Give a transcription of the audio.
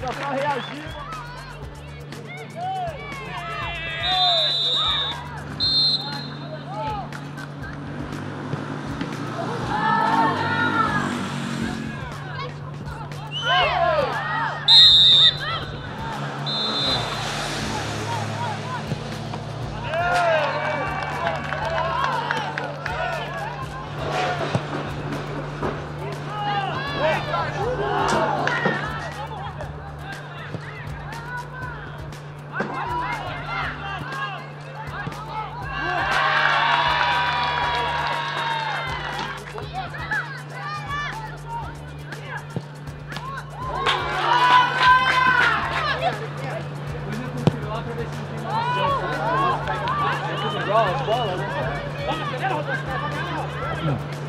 Já só reagindo. Bola, bola, né? Vamos, acelera, Rodolfo, vai pra caralho.